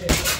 Yeah.